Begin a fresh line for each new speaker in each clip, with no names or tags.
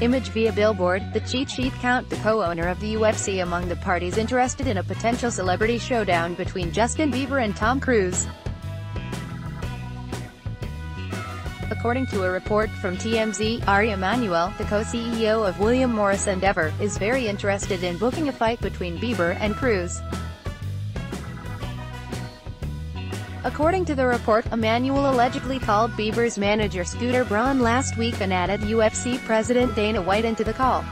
Image via Billboard, the cheat sheet count the co-owner of the UFC among the parties interested in a potential celebrity showdown between Justin Bieber and Tom Cruise. According to a report from TMZ, Ari Emanuel, the co-CEO of William Morris Endeavor, is very interested in booking a fight between Bieber and Cruise. According to the report, Emanuel allegedly called Bieber's manager Scooter Braun last week and added UFC president Dana White into the call.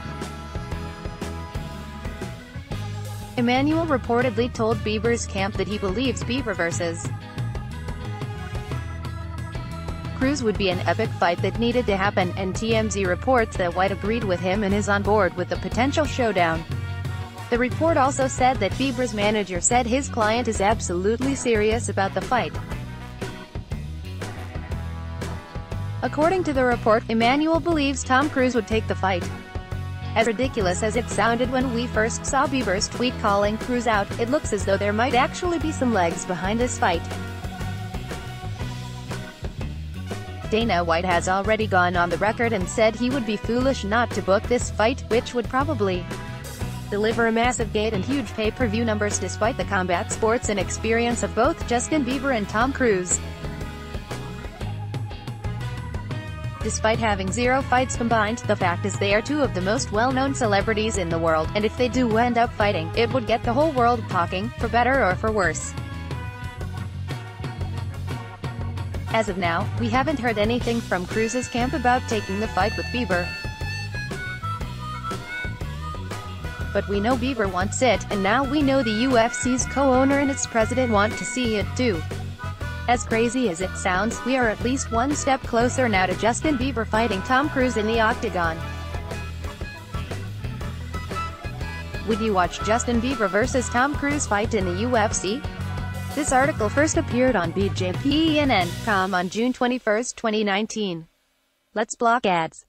Emanuel reportedly told Bieber's camp that he believes Bieber vs. Cruise would be an epic fight that needed to happen, and TMZ reports that White agreed with him and is on board with the potential showdown. The report also said that Bieber's manager said his client is absolutely serious about the fight. According to the report, Emanuel believes Tom Cruise would take the fight. As ridiculous as it sounded when we first saw Bieber's tweet calling Cruise out, it looks as though there might actually be some legs behind this fight. Dana White has already gone on the record and said he would be foolish not to book this fight, which would probably deliver a massive gate and huge pay-per-view numbers despite the combat sports and experience of both Justin Bieber and Tom Cruise. Despite having zero fights combined, the fact is they are two of the most well-known celebrities in the world, and if they do end up fighting, it would get the whole world talking, for better or for worse. As of now, we haven't heard anything from Cruise's camp about taking the fight with Bieber. But we know Bieber wants it, and now we know the UFC's co-owner and its president want to see it too. As crazy as it sounds, we are at least one step closer now to Justin Bieber fighting Tom Cruise in the octagon. Would you watch Justin Bieber versus Tom Cruise fight in the UFC? This article first appeared on BJPENN.com on June 21, 2019. Let's block ads.